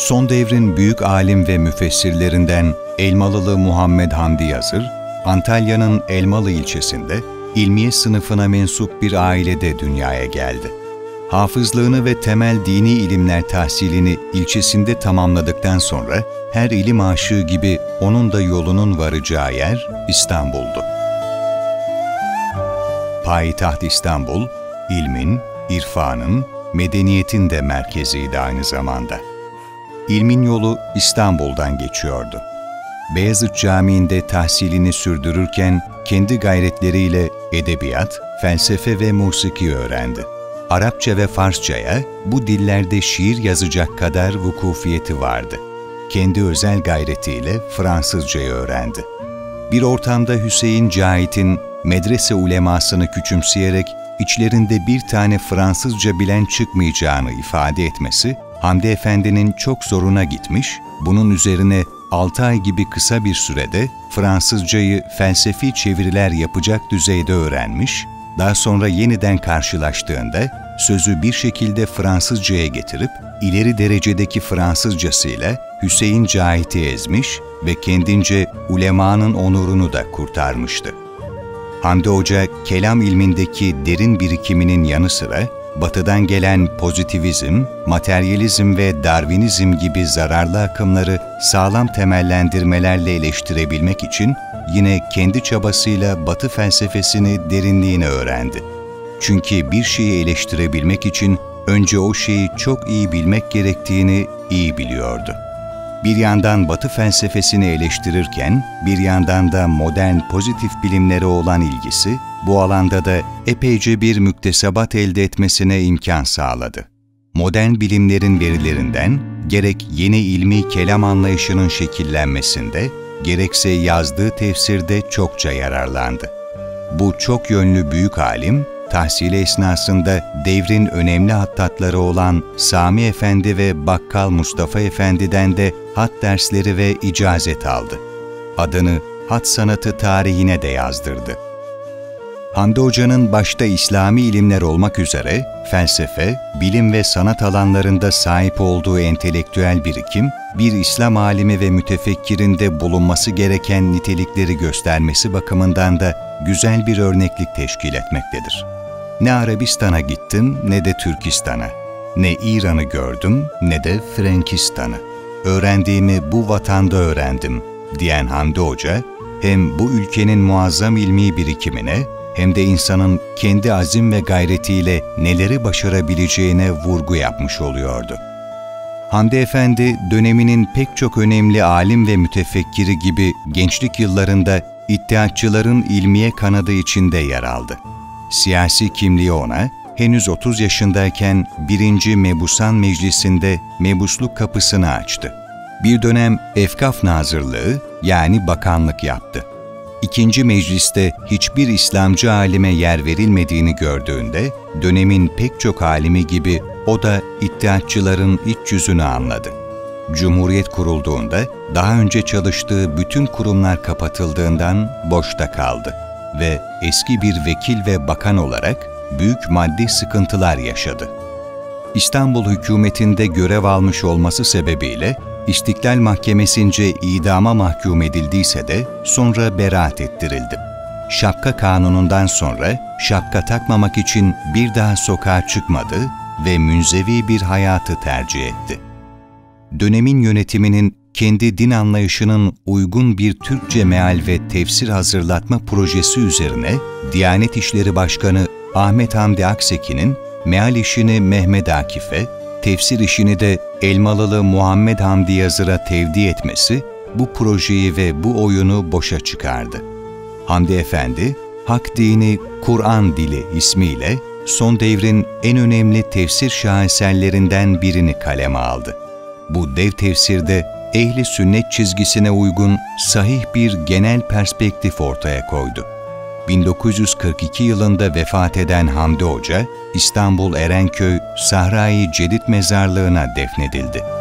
Son devrin büyük alim ve müfessirlerinden Elmalılı Muhammed Hamdi Yazır, Antalya'nın Elmalı ilçesinde ilmiye sınıfına mensup bir ailede dünyaya geldi. Hafızlığını ve temel dini ilimler tahsilini ilçesinde tamamladıktan sonra her ilim aşığı gibi onun da yolunun varacağı yer İstanbul'du. Payitaht İstanbul, ilmin, irfanın, medeniyetin de merkeziydi aynı zamanda. İlmin yolu İstanbul'dan geçiyordu. Beyazıt Camii'nde tahsilini sürdürürken kendi gayretleriyle edebiyat, felsefe ve musiki öğrendi. Arapça ve Farsçaya bu dillerde şiir yazacak kadar vukufiyeti vardı. Kendi özel gayretiyle Fransızcayı öğrendi. Bir ortamda Hüseyin Cahit'in medrese ulemasını küçümseyerek içlerinde bir tane Fransızca bilen çıkmayacağını ifade etmesi, Hamdi Efendi'nin çok zoruna gitmiş, bunun üzerine 6 ay gibi kısa bir sürede Fransızcayı felsefi çeviriler yapacak düzeyde öğrenmiş, daha sonra yeniden karşılaştığında sözü bir şekilde Fransızcaya getirip ileri derecedeki Fransızcasıyla Hüseyin Cahit'i ezmiş ve kendince ulemanın onurunu da kurtarmıştı. Hamdi Hoca, kelam ilmindeki derin birikiminin yanı sıra, batıdan gelen pozitivizm, materyalizm ve darwinizm gibi zararlı akımları sağlam temellendirmelerle eleştirebilmek için yine kendi çabasıyla batı felsefesini derinliğine öğrendi. Çünkü bir şeyi eleştirebilmek için önce o şeyi çok iyi bilmek gerektiğini iyi biliyordu. Bir yandan Batı felsefesini eleştirirken, bir yandan da modern pozitif bilimlere olan ilgisi, bu alanda da epeyce bir müktesebat elde etmesine imkan sağladı. Modern bilimlerin verilerinden, gerek yeni ilmi kelam anlayışının şekillenmesinde, gerekse yazdığı tefsirde çokça yararlandı. Bu çok yönlü büyük alim, tahsili esnasında devrin önemli hattatları olan Sami Efendi ve Bakkal Mustafa Efendi'den de hat dersleri ve icazet aldı. Adını hat sanatı tarihine de yazdırdı. Hamdi Hoca'nın başta İslami ilimler olmak üzere felsefe, bilim ve sanat alanlarında sahip olduğu entelektüel birikim, bir İslam alimi ve mütefekkirinde bulunması gereken nitelikleri göstermesi bakımından da güzel bir örneklik teşkil etmektedir. Ne Arabistan'a gittim ne de Türkistan'a. Ne İran'ı gördüm ne de Frankistan'ı. Öğrendiğimi bu vatanda öğrendim diyen Hamdi Hoca, hem bu ülkenin muazzam ilmi birikimine hem de insanın kendi azim ve gayretiyle neleri başarabileceğine vurgu yapmış oluyordu. Hamdi Efendi döneminin pek çok önemli alim ve mütefekkiri gibi gençlik yıllarında iddiatçıların ilmiye kanadı içinde yer aldı. Siyasi kimliği ona, henüz 30 yaşındayken 1. Mebusan Meclisi'nde mebusluk kapısını açtı. Bir dönem Efkaf Nazırlığı yani bakanlık yaptı. İkinci mecliste hiçbir İslamcı alime yer verilmediğini gördüğünde, dönemin pek çok alimi gibi o da iddiatçıların iç yüzünü anladı. Cumhuriyet kurulduğunda daha önce çalıştığı bütün kurumlar kapatıldığından boşta kaldı ve eski bir vekil ve bakan olarak büyük maddi sıkıntılar yaşadı. İstanbul hükümetinde görev almış olması sebebiyle İstiklal Mahkemesi'nce idama mahkum edildiyse de sonra beraat ettirildi. Şapka kanunundan sonra şapka takmamak için bir daha sokağa çıkmadı ve münzevi bir hayatı tercih etti. Dönemin yönetiminin kendi din anlayışının uygun bir Türkçe meal ve tefsir hazırlatma projesi üzerine Diyanet İşleri Başkanı Ahmet Hamdi Akseki'nin meal işini Mehmet Akif'e, tefsir işini de Elmalılı Muhammed Hamdi Yazır'a tevdi etmesi bu projeyi ve bu oyunu boşa çıkardı. Hamdi Efendi, Hak Dini Kur'an Dili ismiyle son devrin en önemli tefsir şaheserlerinden birini kaleme aldı. Bu dev tefsirde ehli sünnet çizgisine uygun sahih bir genel perspektif ortaya koydu. 1942 yılında vefat eden Hamdi Hoca, İstanbul Erenköy Sahra-i Cedid Mezarlığı'na defnedildi.